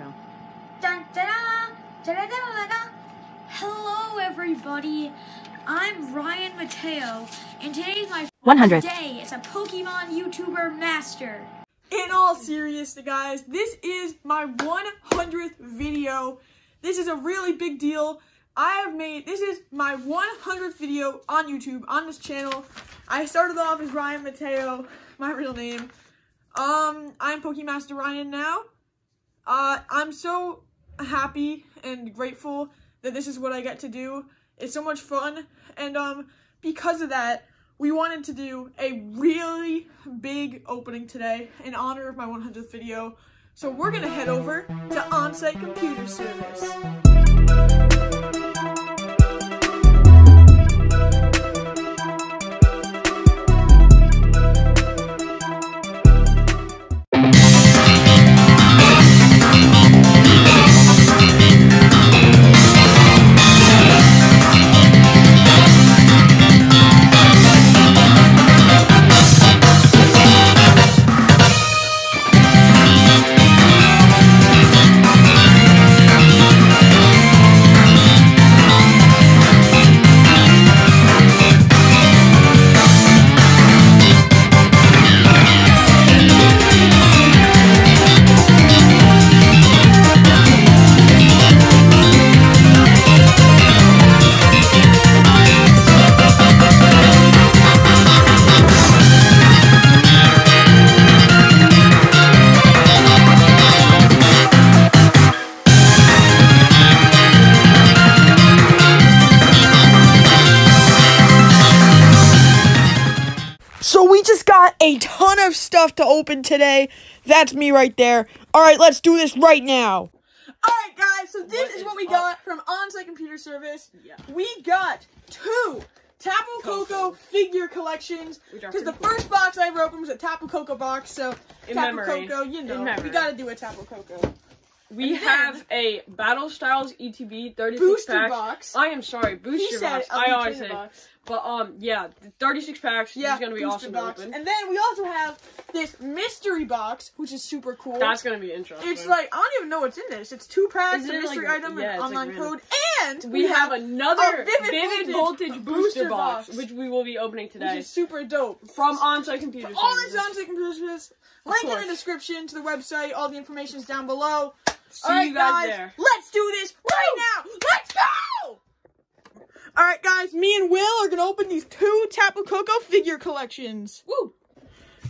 Mateo. Dun. Hello, everybody. I'm Ryan Mateo, and today's my 100. day as a Pokemon YouTuber master. In all seriousness, guys, this is my 100th video. This is a really big deal. I have made, this is my 100th video on YouTube, on this channel. I started off as Ryan Mateo, my real name. Um, I'm Pokemaster Ryan now. Uh, I'm so happy and grateful that this is what I get to do. It's so much fun, and um, because of that, we wanted to do a really big opening today in honor of my 100th video. So we're gonna head over to Onsite Computer Service. Stuff to open today. That's me right there. All right, let's do this right now. All right, guys. So this What is is what we up? got from Onsite Computer Service. Yeah. We got two Tapu Koko Coco. figure collections. Because the cool. first box I ever opened was a Tapu Koko box. So In Tapu memory. Koko, you know, we got to do a Tapu Koko We And then- have a Battle Styles ETB 36 booster pack. box. I am sorry, He booster said box. a I always say. box. But um, yeah, 36 packs Yeah, is gonna be awesome box. to open. And then we also have this mystery box, which is super cool. That's gonna be interesting. It's like I don't even know what's in this. It's two packs, a mystery like- item, yeah, and online like code, and we have another Vivid Vivid, Voltage Voltage, booster box, box. which we will be opening today. which is super dope. from Onsite Computer All this Services. on computers. Link in the description to the website. All the information is down below. See All right, you guys, there. Let's do this right now. Let's go. All right, guys. Me and Will are gonna open these two Tapu Koko figure collections. Woo!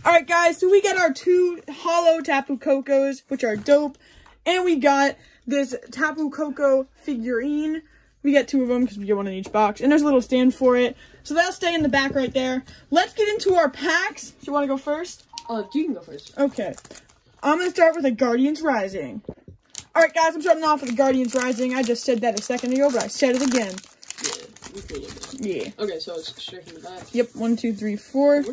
All right, guys. So we got our two hollow Tapu Kokos, which are dope, and we got this Tapu Koko figurine. We got two of them because we get one in each box, and there's a little stand for it. So that'll stay in the back right there. Let's get into our packs. Do you want to go first? Uh, you can go first. Okay. I'm gonna start with a Guardians Rising. All right, guys. I'm starting off with a Guardians Rising. I just said that a second ago, but I said it again. Yeah, we can look at it. Yeah. Okay, so it's straight from the back. Yep, one, two, three, four.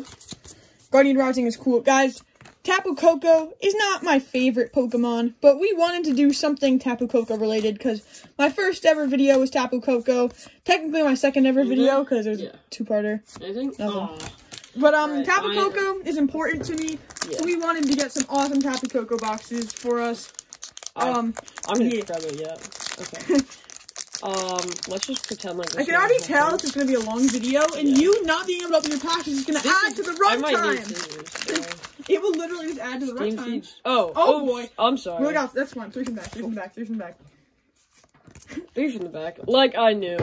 Guardian Rising is cool. Guys, Tapu Koko is not my favorite Pokemon, but we wanted to do something Tapu Koko related because my first ever video was Tapu Koko. Technically my second ever video because it was Yeah. a two-parter. Nothing. Aw. But um, Right, Tapu I- Koko is important to me, Yeah. so we wanted to get some awesome Tapu Koko boxes for us. I- Um, I'm gonna yeah. grab it, yeah. Okay. um, let's just pretend like I can already my tell this is going to be a long video, and Yeah. you not being able to open your packages is going to add is- to the I might need runtime. It will literally just add to the runtime. Siege. Oh, Oh, boy. I'm sorry. Look out, that's one. Three from back, three from back, three from back. These in the back. Like I knew.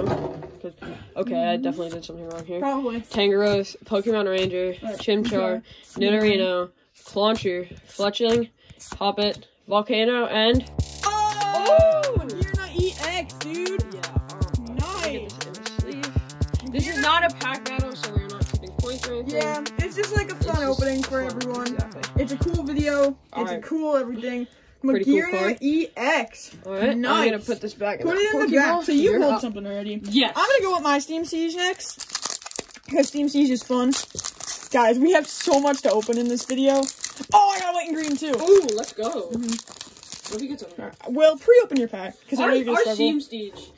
Okay, I definitely did something wrong here. Probably. Tangaros, Pokemon Ranger, Alright, Chimchar, Nidorino, Clauncher, Fletchling, Hoppet, Volcano, and Oh! You're not a pack battle, so we're not keeping points or anything. Yeah, it's just like a fun It's opening for fun, everyone. Exactly. It's a cool video. It's a cool everything. Pretty cool EX. Nice. I'm gonna put this back in Put the it in the back. So you hold up. something already. Yes. I'm gonna go with my Steam Siege next. Because Steam Siege is fun. Guys, we have so much to open in this video. Oh, I got white and green too. Ooh, let's go. Mm-hmm. What if you get something? Well, pre-open your pack. Because I Our, know you're gonna our. Steam Siege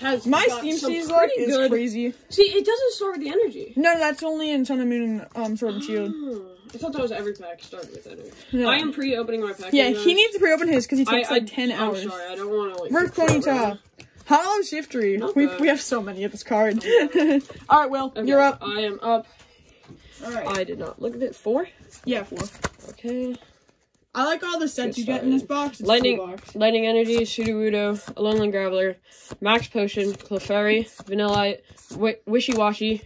has My Steam some Seas pretty is good. crazy. See, it doesn't start with the energy. No, that's only in Sun and Moon and um, Sword and Shield. Hmm. I thought that was every pack started with energy. No. I am pre-opening my pack. Yeah, he needs to pre-open his because he takes I, like 10 I'm hours. sorry, I don't want to like. Forever. Ponyta? Hollow Shiftry. Not We bad. we have so many of this card. All right, Will, Okay, you're up. I am up. All right. I did not look at it. Four. Yeah, four. Okay. I like all the sets you get in this box. It's a cool Lightning, box. Lightning Energy, Sudowoodo, Alolan Graveler, Max Potion, Clefairy, Vanillite, Wi- Wishiwashi,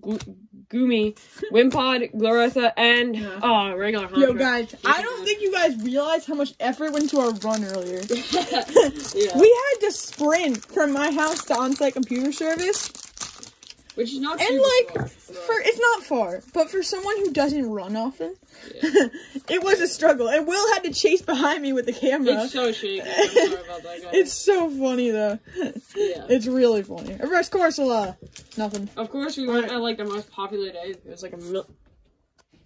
Goomy, Wimpod, Glorotha, and Yeah. oh, regular. Yo, guys, I don't think you guys realize how much effort went into our run earlier. yeah. We had to sprint from my house to on-site computer service, Which is not and like, far, for it's not far, but for someone who doesn't run often, Yeah. it was a struggle. And Will had to chase behind me with the camera. It's so shaky. I'm sorry about that. It's so funny though. Yeah. It's really funny. Reverse Corsola. Nothing. Of course, we went at like the most popular day. It was like a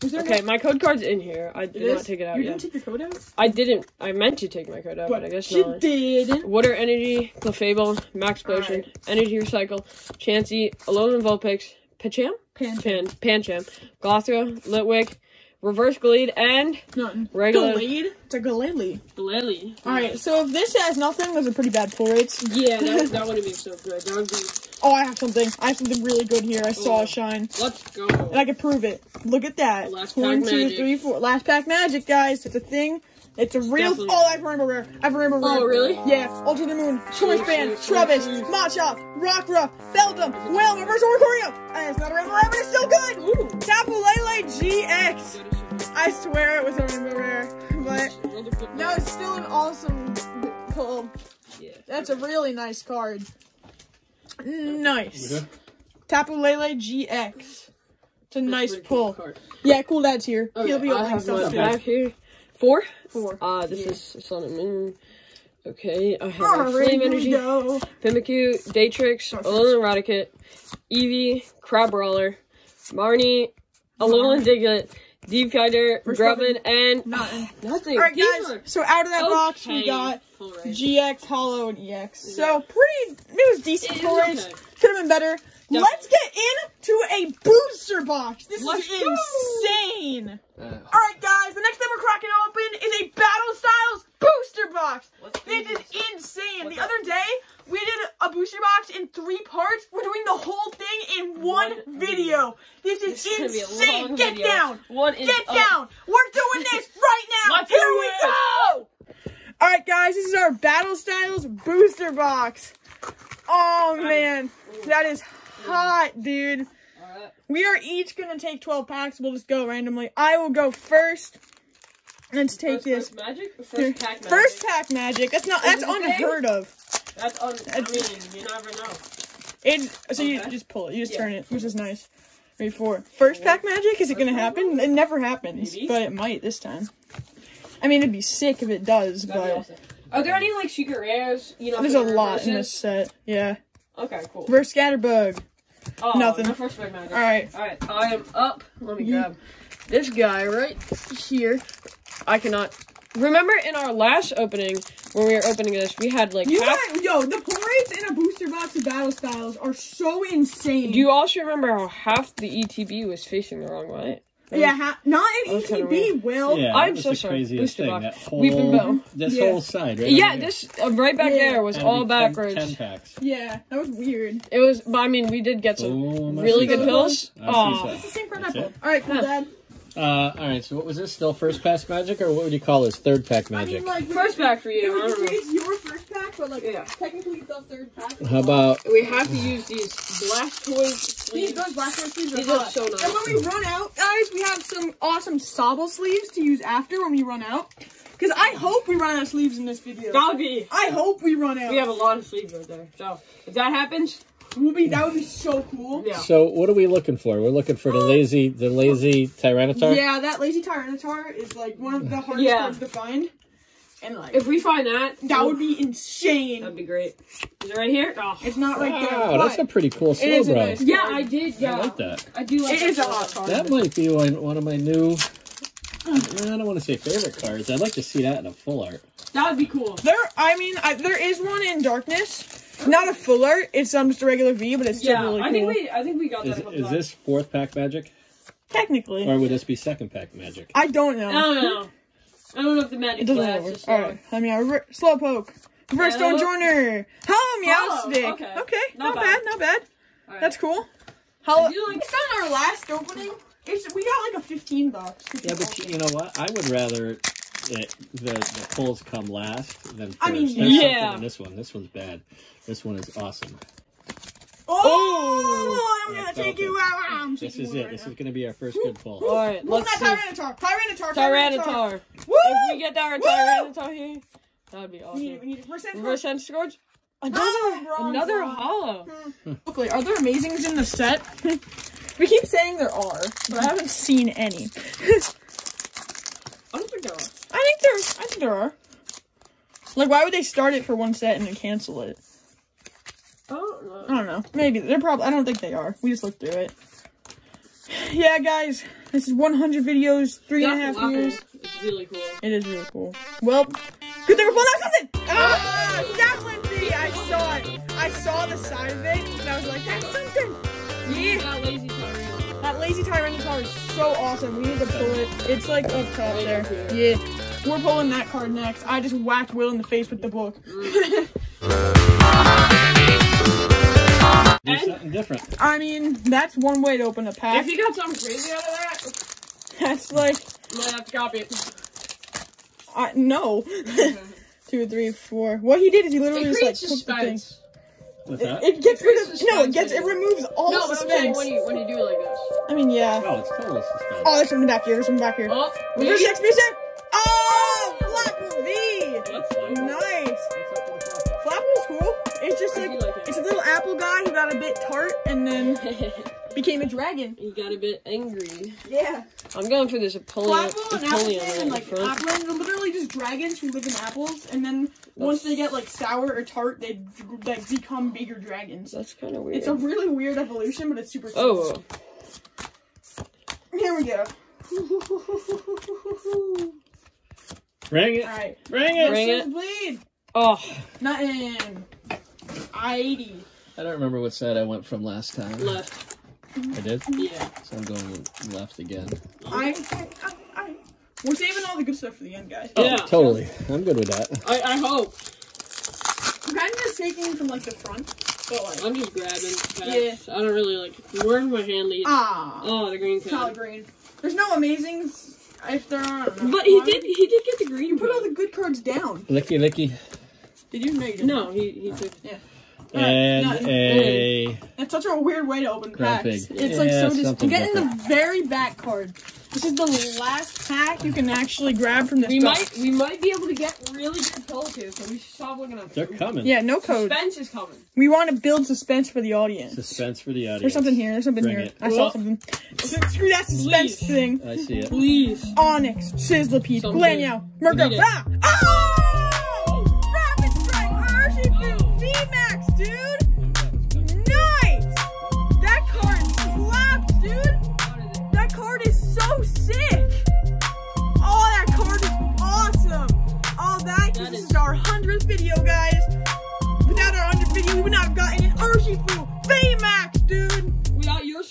Okay, my code card's in here. I did not take it out You yet. didn't take your code out? I didn't. I meant to take my code out, but, I guess she didn't. Water Energy, Clefable, Max Potion, Energy Recycle, Chansey, Alolan Vulpix, Pacham? Pan. Pan, Pancham, Gothra, Litwick, Reverse Glade, and Nothing. Regular- Glade? It's a Galili. Lily. Alright, so if this has nothing, those are pretty bad pull rates. Yeah, that, that wouldn't be so good. That would be. Oh, I have something. I have something really good here. I saw Oh. a shine. Let's go. And I can prove it. Look at that. Last One, pack two, magic. three, four. Last pack magic, guys. It's a thing. It's a real. Definitely. Oh, I have a rainbow rare. I have a rainbow rare. Oh, really? Yeah. Ultra the Moon, Choice Jeez, Band, jeez, Trubbish, jeez. Machop, Rockruff, Beldum, Whale, Reverse Oricorio. And it's not a rainbow rare, but it's still good. Ooh. Tapu Lele GX. I swear it was a rainbow rare, but no, it's still an awesome pull. Yeah. That's a really nice card. Nice. Okay. Tapu Lele GX. It's a nice Pretty cool pull. card. Yeah, cool dad's here. Okay, He'll be I opening have stuff my too. here. Four? Four. Ah, this Yeah. is Sun and Moon. Okay, I have Alright, Flame Energy. Mimikyu, Dartrix, Alolan Raticate, Eevee, Crabrawler, Mareanie, Alolan Diglett, Deep First Grubbin, and Nothing. nothing. Alright, guys. are- So out of that box, we got. GX, Hollow, and EX. Yeah. So pretty. It was decent pull okay. Could have been better. Let's get into a booster box. This Let's is insane. Uh, All right, guys. The next thing we're cracking open is a Battle Styles booster box. Let's This is insane. What's the up? other day, we did a booster box in three parts. We're doing the whole thing in one, One video. This is This is be a insane. long Get video. down. One is Get up. down. We're doing this right now. Let's Here we it. go. All right, guys. This is our Battle Styles booster box. Oh man, that is hot, dude. We are each gonna take 12 packs. We'll just go randomly. I will go first. Let's take First, this. first magic? First pack magic? First pack magic. That's not. Is That's thing? unheard of. That's un- I mean, you never know. It. So you just pull it. You just Yeah. turn it, which is nice. Three, four. First pack magic. Is it gonna happen? It never happens, Maybe. but it might this time. I mean, it'd be sick if it does, That'd but awesome. Are there any like secret rares? You know, there's a lot in this set. Yeah. Okay, cool. Reverse scatterbug. Oh, nothing. No first magic. All right. All right, I am up. Let me grab this guy right here. I cannot. Remember in our last opening when we were opening this, we had like You half. got yo. The pull in a booster box of battle styles are so insane. Do you also remember how half the ETB was facing the wrong way? Yeah, ha- not an That was kinda ETB. Will. yeah, I'm so sorry. Booster thing. box. That whole, We've been both. this Yeah. whole side, right? Yeah, this uh, right back Yeah. there was Had to all be 10 backwards. 10 packs. Yeah, that was weird. It was, but I mean, we did get some Oh, really good that. pills. Oh, that. It's the same card I That's All right, cool, Huh. Dad. Uh, all right. So what was this? Still first pass magic, or what would you call this? Third pack magic. I magic. mean, like first pack for you. I was, don't know. it's your first pack, but like Yeah. technically it's the third pack. How about We have to use these Blastoise These sleeves. those black card sleeves are These are hot. so nice. And when we run out, guys, we have some awesome Sobble sleeves to use after when we run out. Because I hope we run out of sleeves in this video. That would be. I hope we run out. We have a lot of sleeves right there. So if that happens, We'll be, that would be so cool. yeah. so? What are we looking for? We're looking for the oh. lazy, the lazy Tyranitar. Yeah, that lazy Tyranitar is like one of the hardest Yeah. cards to find. And like If we find that, that would be insane. that'd be great. Is it right here? Oh. It's not right there. Wow, that's a pretty cool Slowbro. nice- Yeah, I did. Yeah, I like that. I do like It that is a hot card. That might be one, one of my new. I don't want to say favorite cards. I'd like to see that in a full art. That would be cool. There, I mean, I, there is one in darkness, not a full art. It's um, just a regular V, but it's still Yeah, really cool. I think we I think we got that. Is, a couple is times. this fourth pack magic? Technically, Or would this be second pack magic? I don't know. I don't know. I don't know if the magic It doesn't class really is work. All right, I mean, uh, Slowpoke. Reverse Hello? stone joiner. Hollow Hollow, Meowstic. okay. Okay, not, Not bad. bad. not bad. All right. That's cool. Hollow. I feel like- it's on our last opening. It's we got like a fifteen bucks. Yeah, but you, you know what? I would rather it, the the pulls come last then first. I mean, There's yeah. something in this one. This one's bad. This one is awesome. Oh, oh! I'm Yeah, gonna take it. you out. I'm This is it. right This now. is going to be our first good pull. All right, Well, let's not see. Tyranitar. Tyranitar. Tyranitar. Woo! If we get our Woo! Tyranitar here, that'd be We awesome. need, we need reverse sense. Reverse sense scourge. Another, Another another hollow. Hmm. Hmm. Luckily, are there amazings in the set? we keep saying there are, but I haven't seen any. I don't think there are. I think there. I think there are. Like, why would they start it for one set and then cancel it? I don't know. I don't know. Maybe they're probably. I don't think they are. We just looked through it. Yeah, guys, this is 100 videos, three and a half years. is really cool. It is really cool. Well, good thing we're pulling out something. Ah, that Lindsay! I saw it. I saw the side of it, and I was like, that's something. Yeah. That lazy Tyranitar. That lazy Tyranitar is so awesome. We need to pull it. It's like up top there. Yeah. We're pulling that card next. I just whacked Will in the face with the book. Do something different. I mean, that's one way to open a pack. If you got something crazy out of that, That's like, you might have to copy it. uh, no. Two, three, four. What he did is he literally It just like creates took the thing. suspense. What's It, that? it gets rid of creates no. It gets it removes all No, but I'm suspense. when you when you do it like this. I mean, yeah. Oh, it's total suspense. Oh, there's something back here. There's something back here. Oh, Where's me? the expedition? Nice. What's up with the Flapple's cool. It's just like like it. it's a little apple guy who got a bit tart and then became a dragon. he got a bit angry. Yeah. I'm going for this Apollyon, Flapple and Apollyon Appletun right and like. Applin are literally just dragons who live in apples, and then once they get like sour or tart, they like become bigger dragons. That's kind of weird. It's a really weird evolution, but it's super. Cool. oh, Here we go. Bring it. All right. Bring it. Bring it. Bleed. oh, Nothing. I-80. I don't remember what side I went from last time. left. I did? Yeah. So I'm going left again. I, I, I, We're saving all the good stuff for the end, guys. Oh, Yeah. totally. I'm good with that. I, I hope. I'm kind of just taking from like the front, but like I'm just grabbing. Packs. I don't really like. Where's my hand lead? ah, Oh, the green solid green. There's no amazings if there are. I. But he did. He did get the green. You put all the good cards down. Licky, licky. Did you? No, you didn't. No, he he took. Alright, And no, a. It's such a weird way to open Ground packs. pig. It's like Yeah, so just something you get in the very back card. This is the last pack you can actually grab from this. We box. might we might be able to get really good pulls here, so we should stop looking at. They're coming. Yeah, no code. Suspense is coming. We want to build suspense for the audience. Suspense for the audience. There's something here. There's something Bring here. it. I saw something. Screw that suspense Please. thing. I see it. Please. Onix, Sizzlipede, Something. Glanyow, Murgo. We. Ah!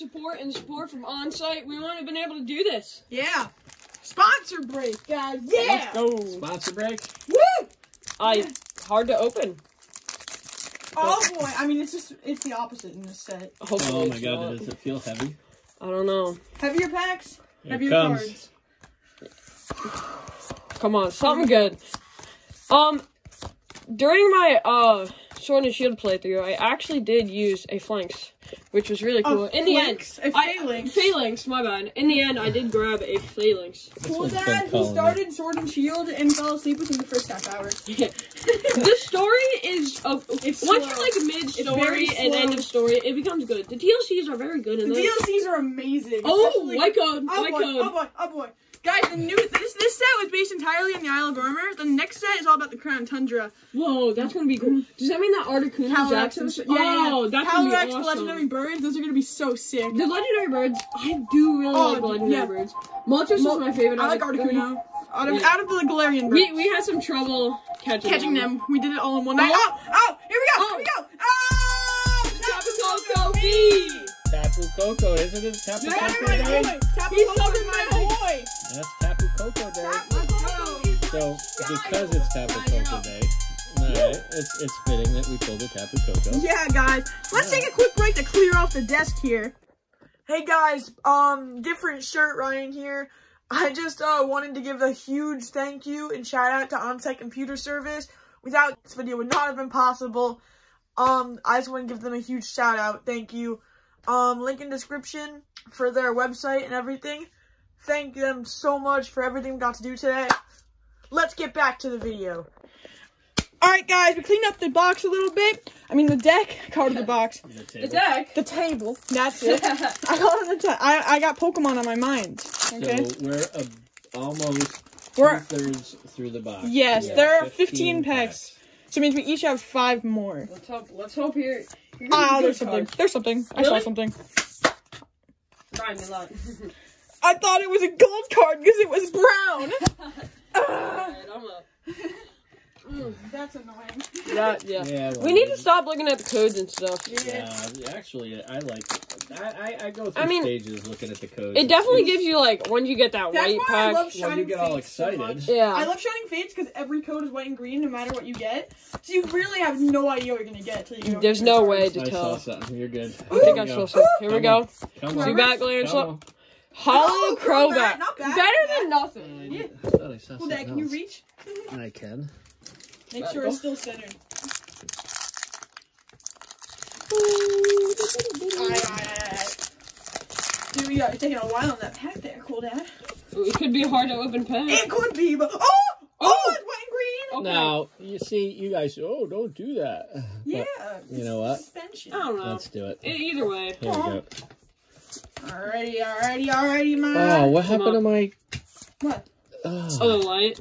Support and support from on-site, we wouldn't have been able to do this. Yeah! Sponsor break, guys! Yeah! Let's go. Sponsor break. Woo! I hard to open. Oh boy, I mean it's just it's the opposite in this set. Hopefully Oh my god, not. does it feel heavy? I don't know. Heavier packs, Here heavier comes. cards. Come on, something good. Um, during my uh Sword and Shield playthrough, I actually did use a Flanks, which was really cool. In the end, Falinks? A I- Falinks? Falinks, my bad. In the end, I did grab a Falinks. Cool dad, he calling me. started Sword and Shield and fell asleep within the first half hour. the story is uh, It's once slow. you're like mid story and end of story, it becomes good. The DLCs are very good in The those. DLCs are amazing. Oh, especially- white code, Oh white boy, code. oh boy, oh boy. Guys, the new this this set was based entirely on the Isle of Armor. The next set is all about the Crown Tundra. Whoa, that's gonna be cool. Does that mean that Articuno Calyrex Jackson? yeah, yeah, yeah. Oh, that's gonna be Calyrex, awesome. legendary birds. Those are gonna be so sick. The legendary birds, I do really Oh, like legendary yeah. birds. Moltres Mul- is my favorite. I like Articuno. Out of Yeah. out of the Galarian birds. We we had some trouble catching, catching them. We did it all in one night. Oh. Oh, oh, here we go, Oh. here we go. Oh. V. Tapu Koko, isn't it? Tapu That's Koko my Day? Tapu He's Koko is my boy. That's Tapu Koko Day. Tapu Koko is So, my because it's Tapu Koko Day, alright, it's, it's fitting that we pulled a Tapu Koko. Yeah, guys. Let's Yeah. take a quick break to clear off the desk here. Hey guys, um, different shirt Ryan here. I just uh wanted to give a huge thank you and shout out to Onsite Computer Service. Without this video would not have been possible. Um, I just want to give them a huge shout out. Thank you. Um, link in description for their website and everything. Thank them so much for everything we got to do today. Let's get back to the video. Alright guys, we cleaned up the box a little bit. I mean the deck, card of the box. The The deck. The table. That's it. I got on the ta- I I got Pokemon on my mind. Okay. So, we're uh, almost We're- two-thirds through the box. yes, Yeah, there are 15 packs. So it means we each have five more. Let's hope. Let's hope here. you're gonna Ah, do there's something. cards. There's something. I saw Really? something. Ryan, good luck. I thought it was a gold card because it was brown. Alright, I'm. That's annoying. That, yeah. Yeah, well, We need to stop looking at the codes and stuff. Yeah, actually, I like. I, I, I go through I mean, stages looking at the codes. It definitely gives you like when you get that That's white why I pack. love When Shining you get all Fates so excited. yeah. I love Shining Fates because every code is white and green no matter what you get. So you really have no idea what you're gonna get till you go There's no way cards. to I saw tell. something. You're good. I think I Here saw we something. go. Here we go. on. Come on. Two back layers. Come Look. on. Hollow Oh, Crobat. Not bad. Better than nothing. Oh, yeah. I thought I saw Cool, Dad, something can you reach? I can. Make sure it's still centered. Dude, we got, you're taking a while on that pack there, cool dad. It could be hard to open pen. It could be, but oh, oh, oh it's white and green. Okay. Now, you see, you guys, oh, don't do that. But Yeah. you know what? Suspension. I don't know. Let's do it. Either way. Here we go. Alrighty, alrighty, alrighty, my. Oh, what Come happened to on. Uh, my... What? Oh, Oh, the light.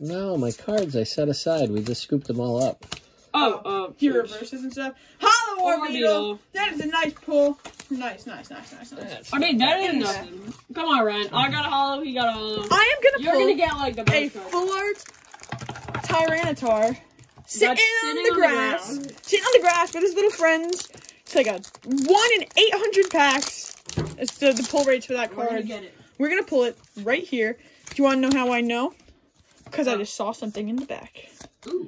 no, my cards I set aside. We just scooped them all up. Oh, uh, He reverses and stuff. Hollow Orbeetle. Orbeetal. That is a nice pull. Nice, nice, nice, nice, nice. I mean, that is Yeah. nothing. Come on, Ryan. I got a hollow. He got a hollow. I am gonna You're pull gonna get like the a best card. full art Tyranitar sitting, That's on the on the grass, ground. sitting on the grass with his little friends. It's like a one in eight hundred packs. It's the, the pull rates for that We're gonna card. get it. We're gonna pull it right here. Do you want to know how I know? Because I just saw something in the back.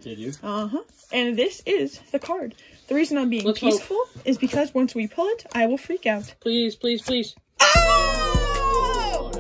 Did you? Uh huh. And this is the card. The reason I'm being Let's hope. peaceful is because once we pull it, I will freak out. Please, please, please. Oh!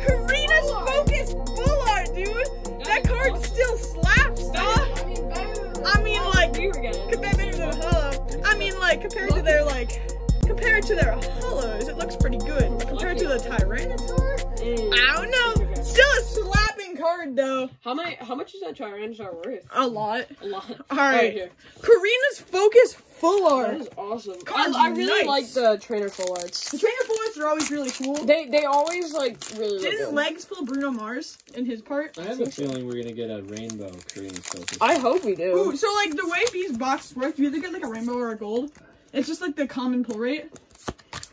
Korrina's focus full art, dude. That card still slaps, dog. I mean, like, We were getting. compared to their hollow. I mean, like, compared to their like, compared to their hollows, it looks pretty good. Compared to the Tyranitar, mm. I don't know. Still a slapping card though. How many? How much is that Tyranitar worth? A lot. A lot. All right. here. Korrina's focus full That art. is awesome. I, Card's I really nice. like the trainer full arts. The trainer full arts are always really cool. They they always like really. look Did his legs pull Bruno Mars in his part? I have a feeling we're gonna get a rainbow Korean focus. I hope we do. Ooh, so like the way these boxes work, you either get like a rainbow or a gold. It's just like the common pull rate.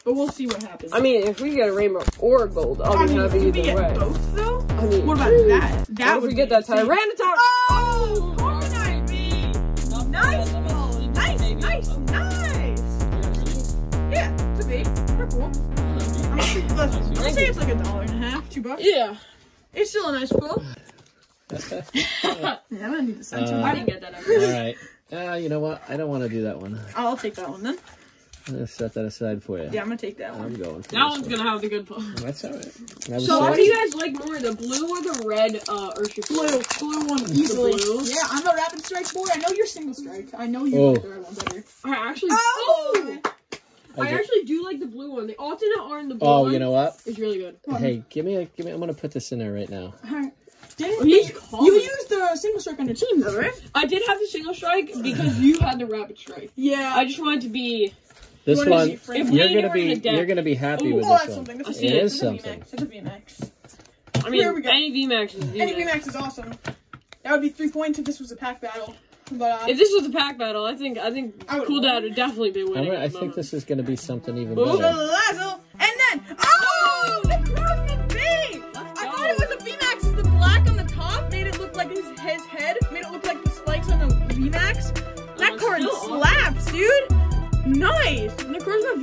But we'll see what happens. I mean, if we get a rainbow or a gold, I'll I be mean, happy we either get way. both though. I mean, What about that? That what if would we get that insane. Tyranitar? Oh, Corviknight me. Nice ball. Nice, nice, nice. Yeah, to be. They're cool. I'm gonna, say- let's- I'm gonna say it's like a dollar and a half, two bucks. Yeah. It's still a nice pull. Yeah, I'm gonna need the center. Uh, I didn't get that. All Ever. Uh, you know what? I don't want to do that one. I'll take that one then. I'm gonna set that aside for you. Yeah, I'm gonna take that one. I'm going for That this one's one. gonna have the good pull. That's all right. I would So What do you guys like more, the blue or the red uh, Urshifu? Blue, blue one easily. Yeah, I'm a rapid strike boy. I know you're single strike. I know you Oh. like the red one better. I actually. Oh! I I actually do like the blue one. The alternate orange, the blue Oh, one you know what? It's really good. Hey, give me a give me. I'm gonna put this in there right now. Alright. Didn't you, calm. you used the single strike on your team though, right? I did have the single strike because you had the rapid strike. Yeah. I just wanted to be. This What is one. If you're gonna be in a deck- you're gonna be happy Ooh, with oh, this that's one. something. That's I a It it. is That's a something. VMAX. That's a VMAX. I mean, Here we go. any VMAX is VMAX. Any VMAX is awesome. That would be three points if this was a pack battle. But uh, If this was a pack battle, I think I think I Cool win. Dad would definitely be winning. gonna, I think moment. this is gonna be something even Ooh. better. Lazo, and then oh, the Cosmic V. I thought it was a VMAX. and The black on the top made it look like his, his head. Made it look like the spikes on the VMAX. That Oh, card still awesome. slaps, dude. nice.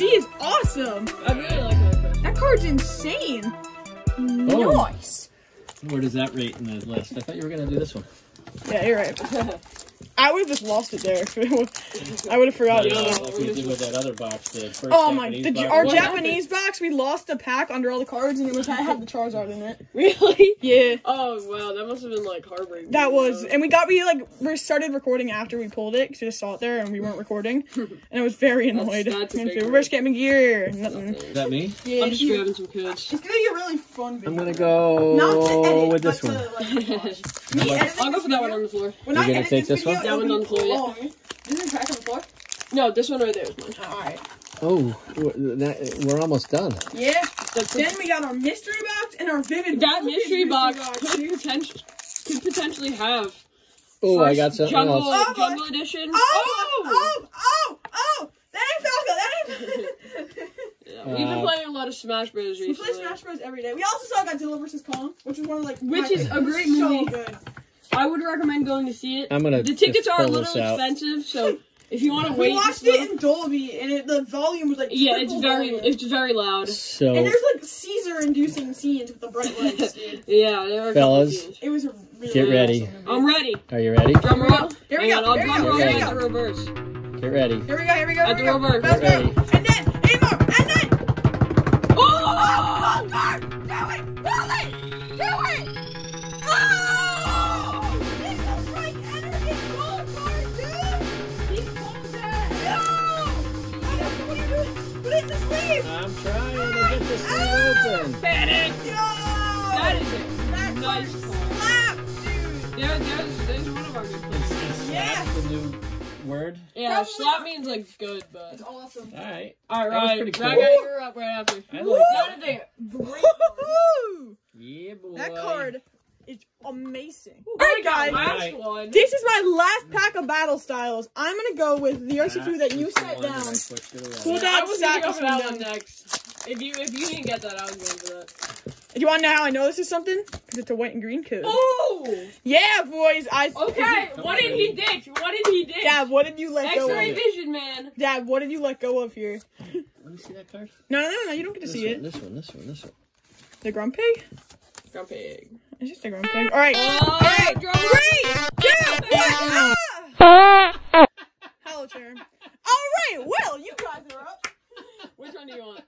And the Charisma V is awesome. I really like first. That card's insane. Oh. Nice. Where does that rate in the list? I thought you were gonna do this one. Yeah, you're right. I would have just lost it there. I would have forgotten. Yeah, about like we did with that other box, the first Oh my! The, box. our What Japanese box, we lost a pack under all the cards, and it was I had the Charizard in it. Really? Yeah, Oh wow, that must have been like heartbreaking. that was, and we got we like we started recording after we pulled it because we just saw it there and we weren't recording, and I was very annoyed. that's a And big so, one. Captain Gear, nothing. Is that me? Yeah, I'm just grabbing some codes. gonna be a really fun video. I'm gonna go Not to edit, with but this to, one. like, watch. How Me I'll go for that one on the floor. When I You're gonna edit take this this one? Video, That it'll one be on the floor, yeah. long. Isn't there a pack on the floor? No, this one right there is mine. Alright. Oh, we're that- we're almost done. Yeah. That's Then we got our mystery box and our vivid. that Focus mystery box could potential could potentially have Oh, I got something jungle else. Oh, jungle edition. Oh, oh, oh, oh! That ain't Falco. That ain't. Yeah, We've been Uh, playing a lot of Smash Bros. Recently. we play Smash Bros every day. We also saw Godzilla vs Kong, which is one of like Which is a great so movie. good. I would recommend going to see it. I'm gonna The tickets are a little expensive, so if you want to wait. We watched it in Dolby, and it, the volume was like yeah, it's very volume. it's very loud. So, and there's like Caesar-inducing scenes with the bright lights. dude. Yeah, there are a couple Fellas. scenes. It was a really Get ready. awesome movie. I'm ready. are you ready? Drum roll. Here we Hang go, on, I'll here we drum go, roll here we at go. the reverse. Get ready. Here we go. Here we go. At Here we the go. reverse. Let's Get go. ready. And then anymore. And then. Oh! oh God! Do it! Pull it! Do it! Doing? Put it in the sleeve! I'm trying to get this thing ah, open. Panic! Yo! That is it. That Nice card card. dude! There, there's, there's one of our good plays. Is Yeah. the new word? Yeah, Probably slap not. means like good, but. It's awesome. All right. Alright, That was right. pretty you're up right after. I like that. Great. Yeah, boy. That card is amazing. Alright, Alright, guys. Last Alright. one. This is my last pack of battle styles. I'm gonna go with the Urshifu that you set one that I down. pushed it away. Cool I was gonna go for that is one next. If you if you didn't get that, I was going for that. Do you want to know how I know this is something? Because it's a white and green code. Oh! Yeah, boys. I Okay, what did he ditch? What did he ditch? Dad, what did you let go of? X-ray of? vision, man. Dad, what did you let go of here? Let me see that card. No, no, no, no. You don't get to This see one, it. This one, this one, this one. The Grumpy. Grumpig. It's just a Grumpig. All right. Oh, All right. drum Three, two, one. Ah! Hello, chair. All right. Well, you guys are up. Which one do you want?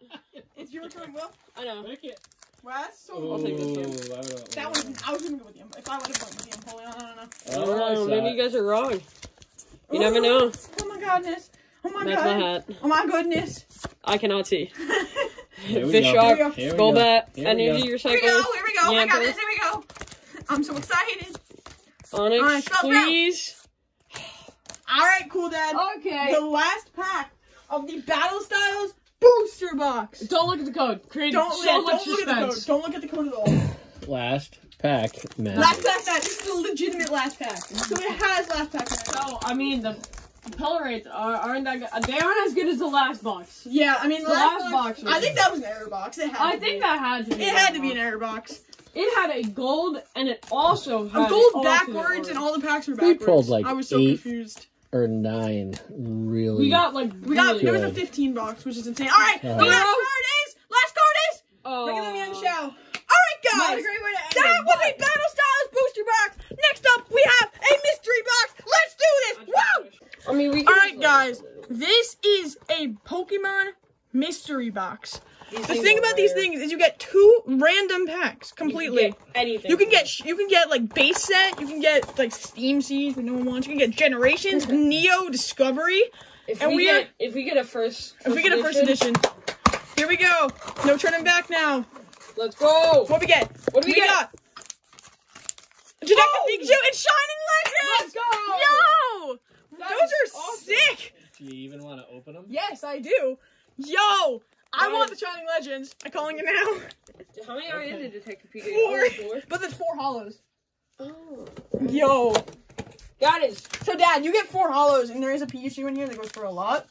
It's your turn, Will. I know. Pick it. Well, that's so Oh, I'll take this one. I That was I was gonna go with the If I would have gone with the Empoleon, I don't know. Oh, don't I know. saw Maybe you guys are wrong. You never know. Oh my goodness. Oh my That's god. my hat. Oh my goodness. I cannot see. Fish go. shark, Here we go. Here we Golbat, go. Here we energy go. Here we recycler, go. Here we go. I got Yamper. this. Here we go. I'm so excited. Onix, Alright, please. All right, cool dad. Okay. The last pack of the Battle Styles booster box. Don't look at the code. Create Don't, so yeah, much don't look at the code. suspense. Don't look at the code at all. Last pack, man. Last pack, that this is a legitimate last pack. So it has last pack in. So, I mean, the pellet rates are, aren't that good. They aren't as good as the last box. Yeah, I mean the The last, last box. box I think that was an error box. It had. I to think be. that had to be. it had to be an error box. It had a gold, and it also A gold backwards, and all the packs were backwards. We pulled, like, I was so eight. confused. Or nine. Really. We got like We got really there was a 15 box, which is insane. All right, Uh-huh. the last card is last card is. Oh. Look at them young show. All right, guys. Not a great way to end That it, was but- a Battle Styles booster box. Next up, we have a mystery box. Let's do this. Woo! I mean, we. All right, guys. This is a Pokemon mystery box. The thing about these things is you get two random packs completely. anything. You can get you can get like base set. You can get like Steam Siege, but no one wants. You can get Generations, Neo, Discovery. If and we we get if we get a first If we get a first edition, here we go. No turning back now. let's go. What we get? What do we get? got? Detective Oh! Pikachu and Shining Legends. Let's go. Yo, That those are awesome. sick. Do you even want to open them? Yes, I do. Yo, I want the Shining Legends. I'm calling it now. How many are in the Detective Pikachu? Four. Four. But there's four hollows. Oh. Yo. Got it. So, Dad, you get four hollows, and there is a Pikachu in here that goes for a lot.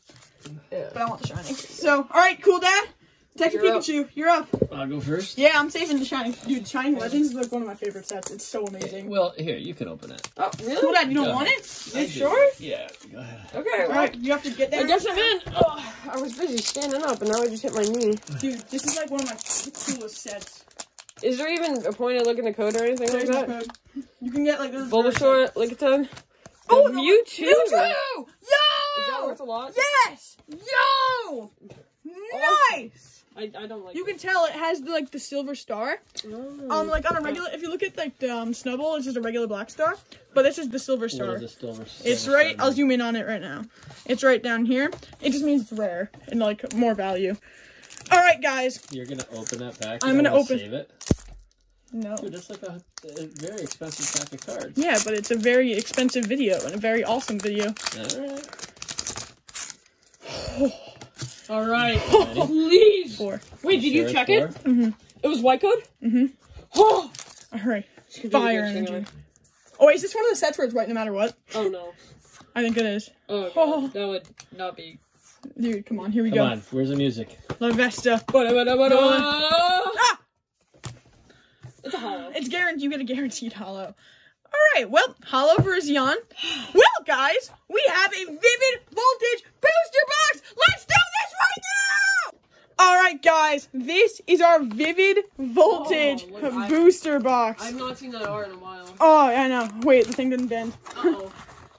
Yeah. But I want the Shining. So, all right, cool, Dad. Detective You're up. Pikachu, you're up. I'll go first. Yeah, I'm saving the Shining. Dude, Shining Legends is like one of my favorite sets. It's so amazing. Well, here you can open it. Oh, really? Cool, Dad, you don't Go want ahead. it? I You do. sure? Yeah. Go ahead. Okay, well, Alright, you have to get I there. guess I'm in. Oh, I was busy standing up, and now I just hit my knee. Dude, this is like one of my coolest sets. Is there even a point of looking the code or anything like There's no that? code. You can get like this. Bulbasaur, Lickitung. Oh, The no, Mewtwo. Mewtwo! Is that worth a lot? Yes! Yo! Nice! I, I don't like. You can tell it has the, like the silver star. Oh. Um, like on a regular, if you look at like the um, Snubbull, it's just a regular black star, but this is the silver star. is this silver? It's silver right. star I'll zoom in on it right now. It's right down here. It just means it's rare and like more value. All right, guys. You're gonna open that pack. I'm gonna don't wanna open- Save it. No. Dude, that's like a, a very expensive pack of cards. Yeah, but it's a very expensive video and a very awesome video. Alright. All right. Ready? Please. Four. Wait, did you check it's it? four? It was white code. Mhm. Oh. All right. It's gonna be Fire a good thing, energy. Oh, wait, is this one of the sets where it's right no matter what? Oh no. I think it is. Oh, Oh. That would not be. Dude, come on. Here we Come go. Come on. Where's the music? La Vesta. Ba-da-ba-da-ba-da. Ah! It's a hollow. It's guaranteed. You get a guaranteed hollow. All right. Well, hollow for Zion. Well, guys, we have a vivid voltage booster box. Let's do this right now. All right, guys. This is our vivid voltage Oh, look, I- booster box. I've not seen that art in a while. Oh, I know. Wait, the thing didn't bend. Uh oh.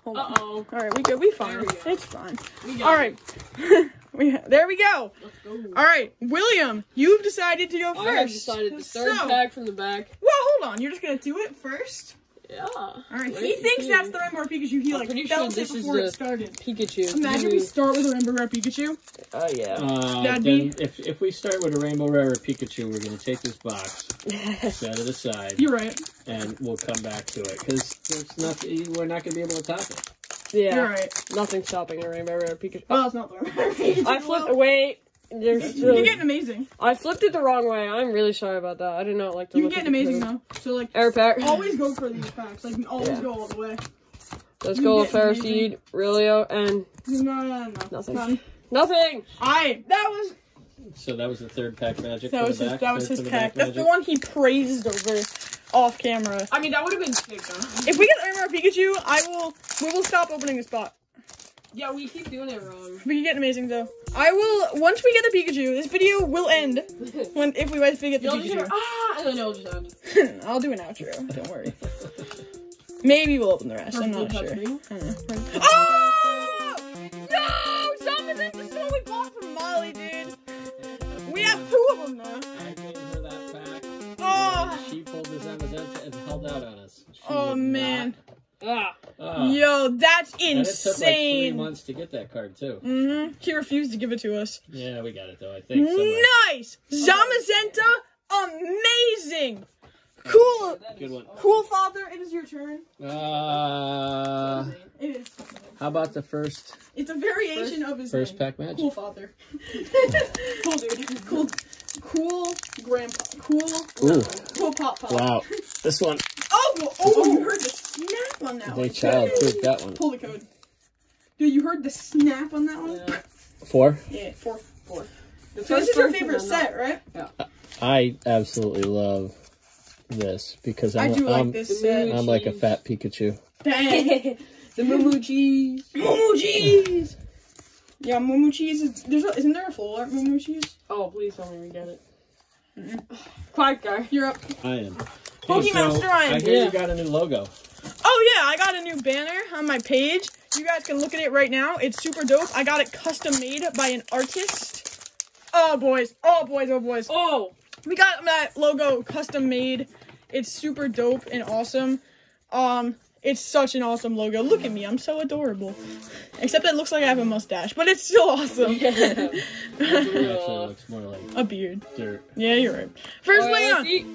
Uh-oh. All right, we good. We fine. We. It's fine. All right. we there we go. Go. All right, William, you've decided to go first. I have decided to start So- pack from the back. Well, hold on. You're just gonna do it first. Yeah. All right. Wait, he thinks that's the Rainbow Pikachu. He I'm like felt sure it this before the- it started. Pikachu. Imagine we start with a Rainbow Rare Pikachu. Oh yeah. Uh, That'd then be- if, if we start with a Rainbow Rare Pikachu, we're going to take this box, set it aside, You're right. and we'll come back to it. Because there's nothing, we're not going to be able to top it. yeah. You're right. Nothing stopping a rainbow rare Pikachu. Well, it's not the Rainbow Rare Pikachu. I flipped. Well, Wait. There's still. You're getting amazing. I flipped it the wrong way. I'm really sorry about that. I did not know it like to. You're look getting amazing code. though. So like, Air pack. always go for these packs. Like, always Yeah. go all the way. Let's you go getting Ferroseed, Riolu, and No, no, no, no. Nothing. None. nothing. I. That was So that was the third pack magic. that was his back, that was his for the pack. back That's the one he praised over off camera. I mean, that would have been sick, though. If we get Rainbow Rare Pikachu, I will. We will stop opening this box. Yeah, we keep doing it wrong. We can get amazing though. I will once we get the Pikachu. This video will end when if we once we get the You'll just hear, Pikachu. ah, and then it'll just end. I'll do an outro. Don't worry. Maybe we'll open the rest. I'm not sure. touchscreen. Oh no! Something's the one we bought from Molly, dude. We have two of them now. I gave her that pack. Oh, She pulled the Zamazenta and held out on us. She oh would man. Ah. Ah. Yo, that's And it took like three months to get that card too. hmm She refused to give it to us. Yeah, we got it though. I think. somewhere. Nice! Zamazenta, amazing! Cool, Good one. cool father, it is your turn. Uh, It is. how about the first It's a variation of his first name. pack magic? Cool father. cool dude. Cool, cool grandpa. Cool, Ooh, cool pop pop. wow. This one, Oh, well, oh, you heard the snap on that they one. child proof that one. Pull the code. Dude, you heard the snap on that one? Yeah. Four. Yeah, four. Four. The So this is your favorite set, right? Yeah. I absolutely love this because I I'm do like I'm, this the set. mood. I'm like a fat Pikachu. Dang. the Moo cheese. Moo cheese. Yeah, Moo cheese. Is, there's a, isn't there a full art Moo cheese? Oh, please tell me we get it. Quiet guy. You're up. I am. Pokemon so Ryan. I hear Yeah. you got a new logo. Oh yeah, I got a new banner on my page. You guys can look at it right now. It's super dope. I got it custom made by an artist. Oh boys, oh boys, oh boys. Oh. We got that logo custom made. It's super dope and awesome. Um, it's such an awesome logo. Look at me, I'm so adorable. Except it looks like I have a mustache, but it's still awesome. Yeah. It actually looks more like a beard. dirt. Yeah, you're right. First Alright, let's Leon. eat.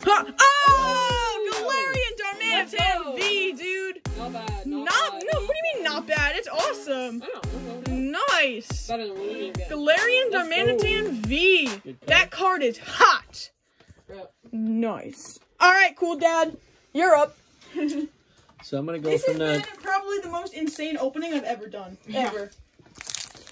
Huh. Oh, Galarian Let's V, dude. Not bad. Not, Not, bad. no. What do you mean not bad? It's awesome. I know. Nice. Better than what we did get. Galarian Darmanitan V. Good. That card is hot. Yeah. Nice. All right, cool, Dad. You're up. So I'm gonna go This has from been probably the most insane opening I've ever done. Ever.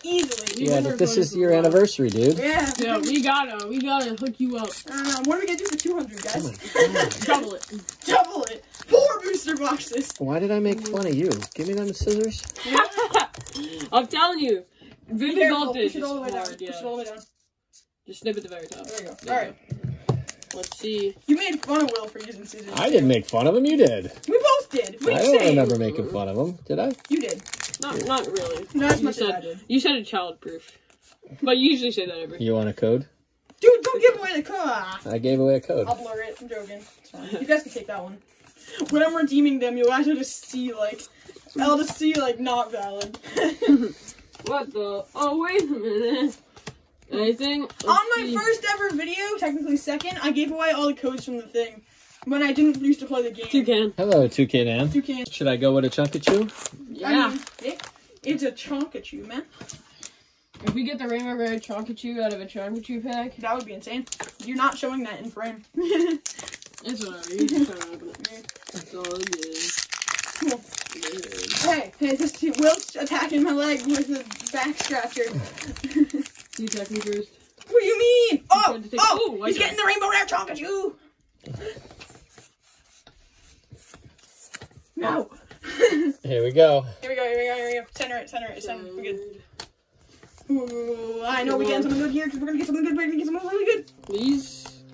Easily. Yeah, but this is your anniversary, dude. Yeah. Yeah, we gotta, we gotta hook you up. I don't know. What are we gonna do for 200, Oh guys? my Double it. Double it. Four booster boxes. Why did I make mm-hmm. fun of you? Give me them scissors. I'm telling you, Be vivid careful. voltage Push it all the way down. hard. Push it all the way down. just snip at the very top. There you go. There All you right. Let's see. You made fun of Will for using scissors. I didn't make fun of him. You did. We both did. What I don't saying? remember making fun of him. Did I? You did. Not, not really. Not as you much as said, I did. You said it childproof, but you usually say that every. You want a code? Dude, don't give away the code. I gave away a code. I'll blur it. I'm joking. You guys can take that one. When I'm redeeming them, you'll actually just see like, I'll just see like not valid. What the? Oh wait a minute. Anything? Let's On my see. first ever video, technically second, I gave away all the codes from the thing when I didn't used to play the game. toucan. Hello, 2K Dan. You can't. Should I go with a Chunkachu? Yeah. I mean, it, it's a chonkachu, man. if we get the Rainbow Rare Chonkachu out of a Chonkachu pack, That would be insane. You're not showing that in frame. it's whatever. You just try to open it. That's all it is. Cool. Good. hey, hey, this Wilt's attacking my leg with a back scratcher. You attack me first. What do you mean? Oh, tried to oh, Ooh, I he's got getting the rainbow rare chonkachu. No. Here we go. Here we go, here we go, here we go. Center it, center it, center it. We're good. Ooh, I know we're getting something good here because we're gonna get something good. We're gonna get something really good. Please.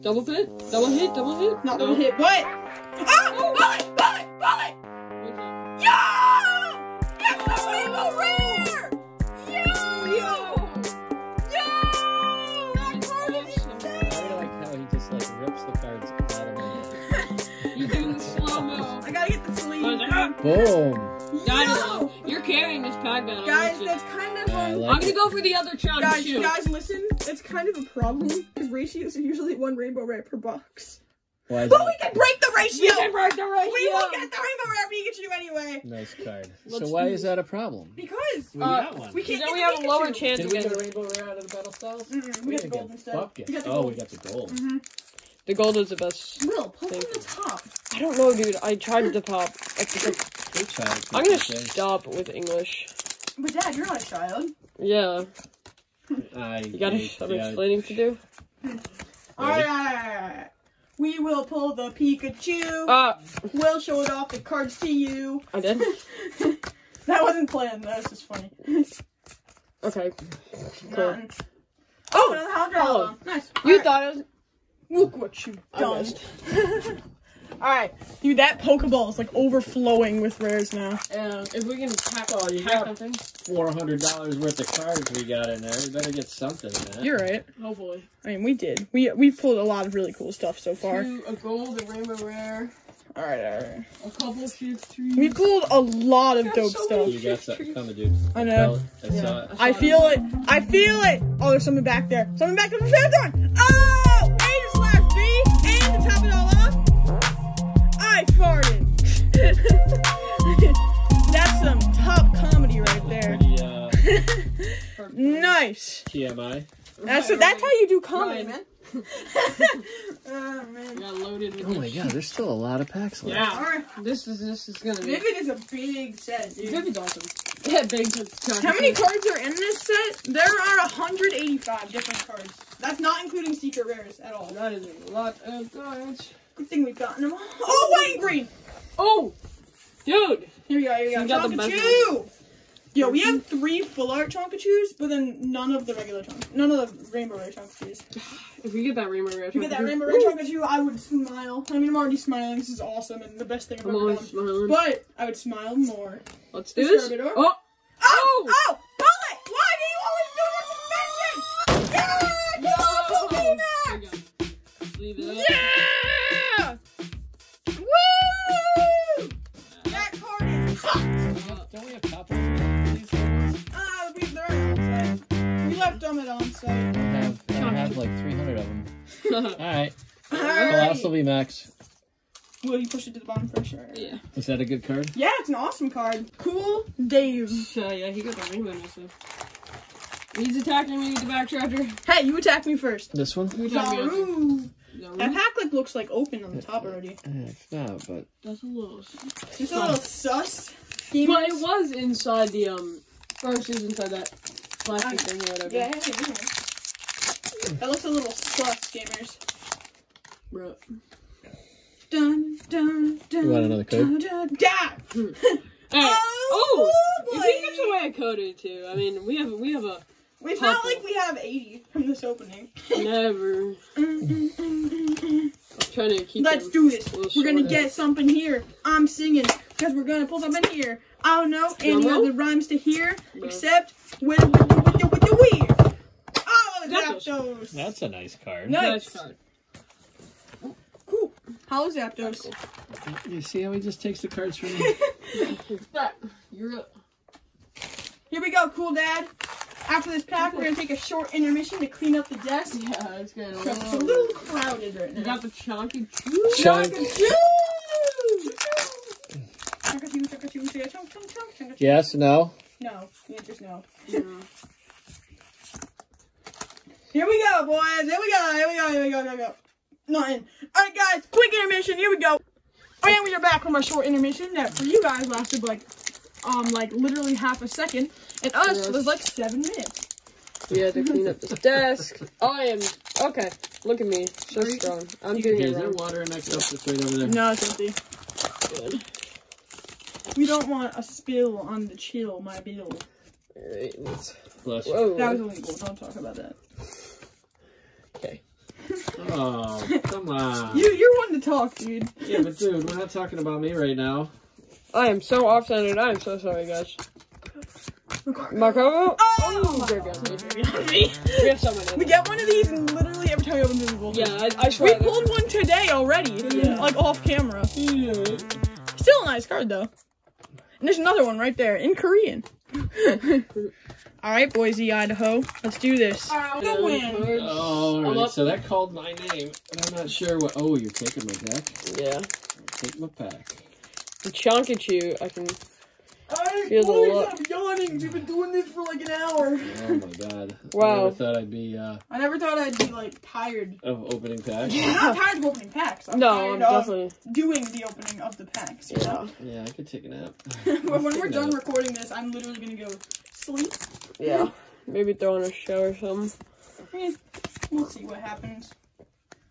Double hit. Double hit. Double hit. Not no. gonna hit, but ah, oh, bullet, bullet, bullet. Boom. Yo! You're carrying this pack down. Guys, that's kind of I um, like I'm gonna it. go for the other Chonkachu. guys, guys, listen. It's kind of a problem because ratios are usually one rainbow rare per box. Why But it- we can break the ratio. We can break the ratio. We will get the rainbow rare Pikachu anyway Nice card. Let's so why do is that a problem? because We Uh, got one. we can't. Then get we the have a lower chance Did of we get a rainbow rare out of the battle styles? Mm-mm, we got the didn't gold instead. We got the Oh, we got the gold. Mhm. the gold is the best. Will, pull from the top. I don't know, dude. I tried to pop. I think Good child. I'm gonna Good stop with English. But Dad, you're not a child. Yeah, I you got hate some the- explaining to do. Alright, alright, alright. We will pull the Pikachu. Ah, we'll show it off the cards to you. I did. that wasn't planned. That was just funny. Okay. Cool. None. Oh, another Nice. You Alright, thought it was. Look what you I done. missed. Alright, dude, that Pokeball is like overflowing with rares now. Uh, if we can hack, Oh, you hack got- something, Four hundred dollars worth of cards we got in there. We better get something in that. You're right. hopefully. I mean, we did. We we pulled a lot of really cool stuff so far. Two, a gold, a rainbow rare, Alright, alright. a couple shift trees. We pulled a lot of dope so stuff. You got something coming, dude. I know. I saw Yeah. it. I feel it. I feel it. Oh, there's something back there. Something back there from Samsung. Oh, nice. TMI. That's that's how you do comedy, Ryan. man. oh We man. got loaded with Oh my god, there's still a lot of packs left. Yeah. Alright. This is this is gonna be. Vivid is a big set, dude. Vivid's awesome. Yeah, big. How many cards are in this set? There are 185 different cards. That's not including secret rares at all. That is a lot of cards. Good thing we've gotten them all. Oh, white and green. Oh, dude. Here we go, here we go. You got the best Yo, we have three full art Chonkachus, but then none of the regular Chonk. None of the rainbow rare Chonkachus. If we get that rainbow rare, If we get that rainbow rare Chonkachu, I would smile. I mean, I'm already smiling. This is awesome and the best thing I've I'm ever done. smiling. But I would smile more. Let's do this. Oh, Oh! Oh! Oh! Bullet! Why do you always do this invention? Yeah! Come on, There Pokemon! go. Let's leave it. Yeah! Coalossal Alright. VMAX. Will you push it to the bottom for sure? yeah. Is that a good card? Yeah, it's an awesome card. Cool Dave. Uh, yeah, he got the rainbow now, so. He's attacking me with the back charger. Hey, you attack me first. This one? Who attacked me after? Zaru. Zaru? That pack like looks like open on the top already. It's not, but That's a little. Just a little sus. But it was inside the um. First, it was inside that plastic thing or whatever. Yeah, hey, hey, That looks a little sus, gamers. Bro. Dun, dun, dun, You want another code? Dun, dun, dun. Alright. Oh, Oh, boy. if he gives away a code or two, I mean, we have we have a It's not like we have 80 from this opening. never. I'm trying to keep. Let's do this. We're gonna get something here. I'm singing because we're gonna pull something here. I don't know any Drum other rhymes to hear No. except with with the with the, with the weird. Oh, Zapdos. Zapdos. That's a nice card. Nice. Nice card. Cool. Hello, Zapdos. You see how he just takes the cards from me? That you're up. Here we go, cool dad. After this pack, we're gonna take a short intermission to clean up the desk. Yeah, it's getting a it's a little. little crowded right You now. got the chunky chew. Chunk. Yes, no. No, the answer's no. Here we go, boys. Here we go. Here we go. Here we go. Here we go. Nothing. All right, guys. Quick intermission. Here we go. And we are back from our short intermission that for you guys lasted like, um, like literally half a second, and us Yes. was like seven minutes. We had to clean up this desk. I am okay. Look at me, so strong. I'm doing Hey, it is there wrong. water in that cup that's right over there? No, it's empty. Good. We don't want a spill on the chill, my bill. Alright, let's- Bless. Whoa. That was illegal. Don't talk about that. Okay. Oh, come on. You, you're one to talk, dude. Yeah, but dude, we're not talking about me right now. I am so off-centered. I am so sorry, guys. Marco. Oh! there goes me. We have someone in We get one of these and literally every time we open this, we'll Yeah, I, I We pulled one today already, Yeah. like off camera. Still a nice card though. And there's another one right there in Korean. All right, Boise, Idaho, let's do this. The win. Oh, I'm alright, so that called my name, and I'm not sure what. Oh, you're taking my deck? Yeah. Take my pack. The Chonkachu, I can. Alright, Here's a boys, lot. I'm yawning. We've been doing this for like an hour. Oh my god. wow. I never thought I'd be uh, I never thought I'd be like tired. of opening pack. I'm not tired of opening packs. I'm No, tired I'm of definitely. doing the opening of the packs. You Yeah. know? Yeah, I could take a nap. when we're done nap. recording this, I'm literally gonna go sleep. Yeah. Maybe throw in a show or something. Eh, We'll see what happens.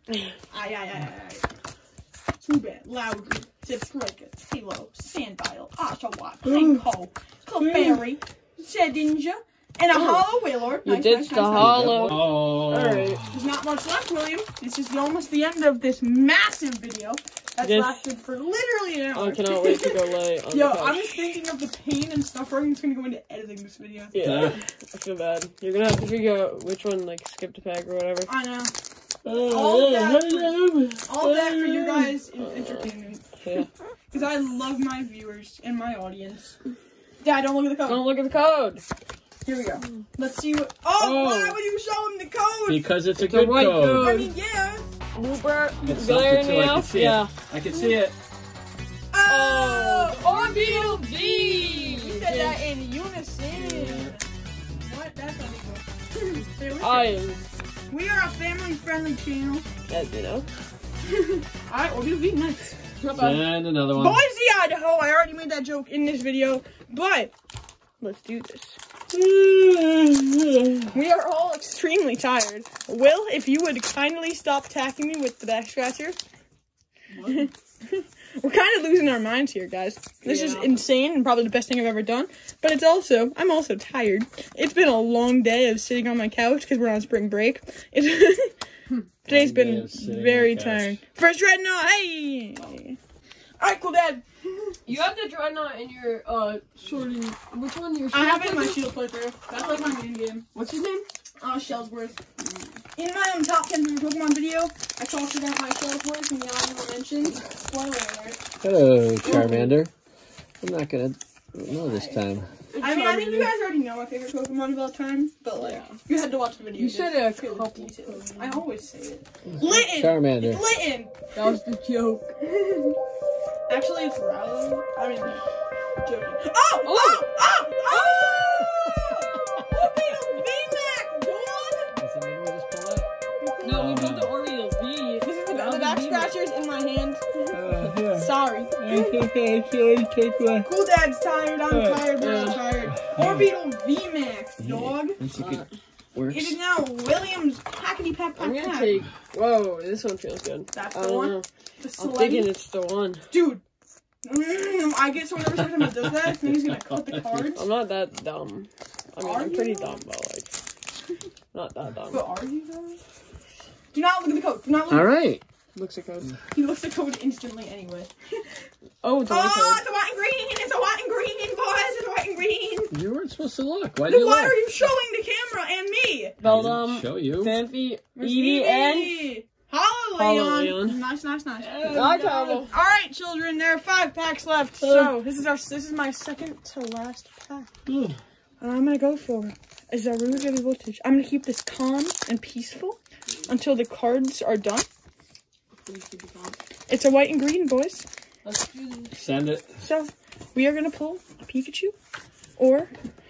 Aye, aye, aye, aye, aye. Too bad. Loudly. Zip Striker. Halo. Sandile. Oshawott. Pinkho. Clefairy. Shedinja. And a oh. Hollow Wailord. You Nice, ditched nice, the nice, nice. hollow. Oh. Alright. There's not much left, William. This is almost the end of this massive video. That's Yes. lasted for literally an hour. I cannot wait to go lay on Yo, the couch. I'm just thinking of the pain and suffering that's gonna go into editing this video. Yeah, I feel bad. You're gonna have to figure out which one, like, skipped a pack or whatever. I know. Oh, All yeah, that- yeah. All that for you guys is entertainment. Yeah. Because I love my viewers and my audience. Dad, don't look at the code. Don't look at the code. Here we go. Let's see what. Oh, Oh. why would you show him the code? Because it's a It's a good white code. I code. mean, yeah. Whooper. It's Glare in something the I can see Yeah. it. I can see it. Oh, Orbeetle V. We said that in unison. What? That's illegal. Say listen. I we are a family-friendly channel. as you know. All right, Orbeetle V, nice. Not bad. And another one. Boise, Idaho. I already made that joke in this video, but let's do this. We are all extremely tired. Will, if you would kindly stop attacking me with the back scratcher. We're kind of losing our minds here, guys. This is insane and probably the best thing I've ever done. But it's also, I'm also tired. It's been a long day of sitting on my couch because we're on spring break. It's Today's Long been of sitting on very the couch. tired. First Drednaw, hey! Alright, cool, Dad. You have the Drednaw in your uh sorting. Which one? Your I have it in my shield shield playthrough. That's like my main game. What's his name? Uh, Shellsworth. In my own top 10 Pokemon video, I talked about my Shellsworth and the honorable mentions. Spoiler alert. Hello, Charmander. I'm not gonna know this time. I mean, I think you guys already know my favorite Pokemon of all time, but like, Yeah. you had to watch the video. You said it a feel the couple details. times. I always say it. Litten! Charmander. It's Litten! That was the joke. Actually, it's Rowlet. I mean, joking. Oh! Oh! Oh! Oh! Orbeetle VMAX, dog! Is that what we just pulled out? No, we moved the Oreo V. This is the, the back V-Max. scratchers in my hand. Uh, yeah. Sorry. Yeah, okay, so take one. Cool Dad's tired. I'm Uh, tired. We're all uh, tired. Orbeetle Max, dog. Let's see if it It works. is now Williams packety pack I'm gonna pack. take. Whoa, this one feels good. That's I the one? know. The I'm thinking it's the one. Dude. Mm, I get so nervous every time it does that. Then he's gonna cut the cards. I'm not that dumb. I mean, Are I'm pretty though? dumb, but like, not that dumb. But are you though? Do not look at the code. Do not look. All right. Looks at code. He looks at code instantly anyway. Oh, it's Oh, only code. it's a white and green. It's a white and green, boys. It's a white and green. You weren't supposed to look. Why did Then you why look? are you showing the camera and me? Beldum, show you. Fanfi, Where's Eevee, and Eevee? Hollow Hollow Leon. Leon. Nice, nice, nice. Not terrible. All right, children. There are five packs left. So this is our this is my second to last pack. Ooh. And I'm gonna go for a Zaru Heavy Voltage. I'm gonna keep this calm and peaceful until the cards are done. It's a white and green, boys. Let's do this. Send it. So we are gonna pull a Pikachu, or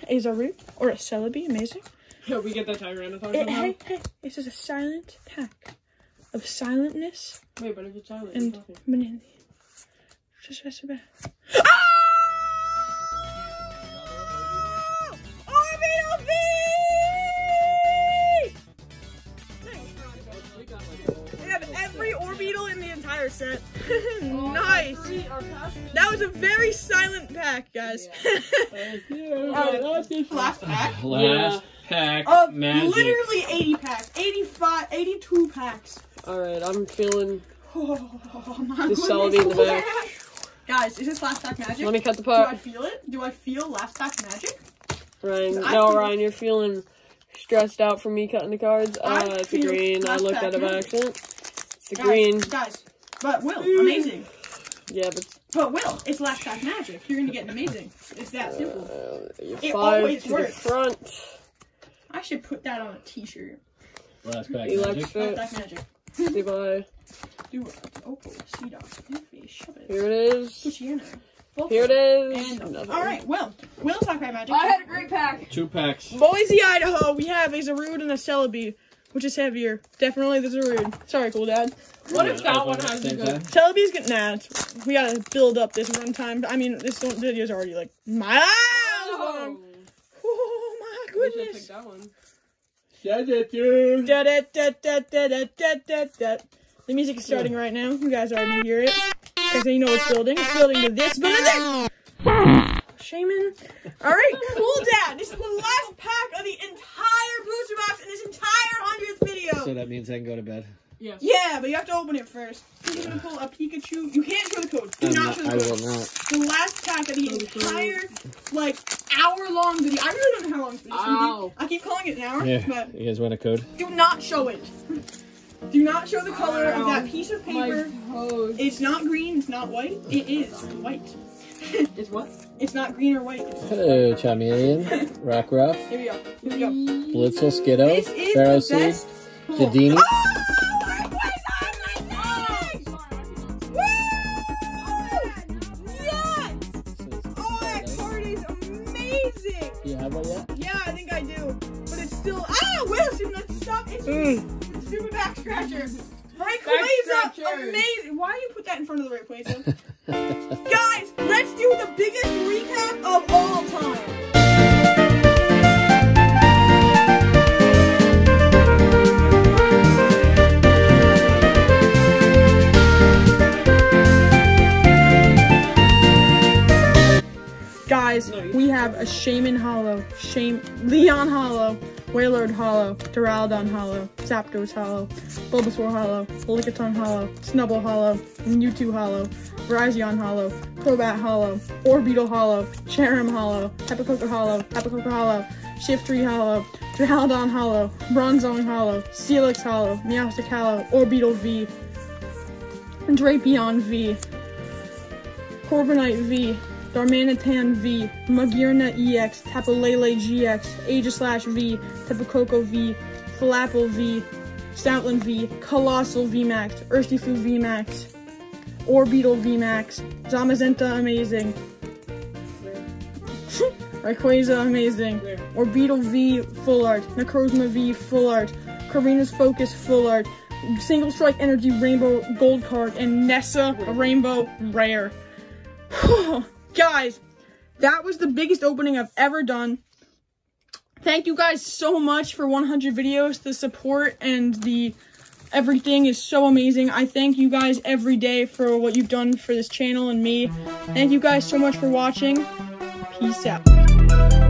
a Zaru, or a Celebi. Amazing. Yeah, we get that Tyranitar It, somehow. hey, hey, this is a silent pack of silentness Wait, but if it's silent, and it's nothing. banana. Just just about. Orbeetle V! We have every Orbeetle in the entire set. Oh, nice. That was a very silent pack, guys. last pack Last pack. of magic. literally 80 packs. 85, 82 packs. Alright, I'm feeling Oh, my the goodness. Celebi in the back. Guys, is this last pack magic? Let me cut the Do I feel it? Do I feel last pack magic? Ryan, no, Ryan, you're feeling stressed out from me cutting the cards. I Uh, it's a green. I looked pack at it by accident. It's a Guys, green. Guys, but Will, amazing. Yeah, but But Will, it's last pack magic. You're gonna get an amazing. It's that simple. uh, you're It always to the works. front. I should put that on a t-shirt. Last pack. Magic. Last pack magic. See by. Do it. Opal, C dot, F, shove. Here it is. Puchiana. Here it is. And well, we'll Will's last pack had a great pack. Two packs. Boise, Idaho, we have a Zarude and a Celebi, which is heavier. Definitely the Zarude. Sorry, cool dad. What if that one has a same good? time. Celebi's good. Nah, it's, we gotta build up this runtime. I mean, this video's already like miles oh. long. Oh my Wish I goodness. The music is starting right now. You guys already hear it. Because you know it's building. It's building to this, but this. Shaman. Alright, cool down. This is the last pack of the entire booster box in this entire 100th video. So that means I can go to bed. Yes. Yeah, but you have to open it first. You're gonna pull a Pikachu. You can't show the code. Do I'm not not- show the I code. will not. The last pack of the oh, entire, like, hour long video. I really don't know how long this video gonna be. I keep calling it an hour, Yeah. but You guys want a code? do not show it. Do not show the color of that oh piece of paper. It's not green, it's not white. It is white. It's what? It's not green or white. Hello, Charmeleon, Rockruff, Here we go. Here we go. Blitzle, Skiddo, This is Pharaoh the Seed, best. pull. Jadini. Ah! Amazing. Why do you put that in front of the Rayquaza? Guys, let's do the biggest recap of all time. Guys, we have a Shaman Hollow, Shame Leon Hollow, Wailord Hollow, Duraludon Hollow, Zapdos Hollow, Bulbasaur Hollow, Lickitung Hollow, Snubbull Hollow, Mewtwo Hollow, Virizion Hollow, Crobat Hollow, Orbeetle Hollow, Cherrim Hollow, Tapu Koko Hollow, Tapu Koko Hollow, Shiftry Hollow, Duraludon Hollow, Bronzong Hollow, Steelix Hollow, Meowstic Hollow, Orbeetle V, Drapion V, Corviknight V, Darmanitan V, Magearna EX, Tapu Lele GX, Aegislash V, Tapu Koko V, Flapple V, Stoutland V, Coalossal VMAX, Urshifu VMAX, Orbeetle VMAX, Zamazenta Amazing, Rayquaza Amazing, Orbeetle V Full Art, Necrozma V Full Art, Korrina's Focus Full Art, Single Strike Energy Rainbow Gold Card, and Nessa Rainbow Rare. guys, that was the biggest opening I've ever done. Thank you guys so much for 100 videos. The support and the everything is so amazing. I thank you guys every day for what you've done for this channel and me. Thank you guys so much for watching. Peace out.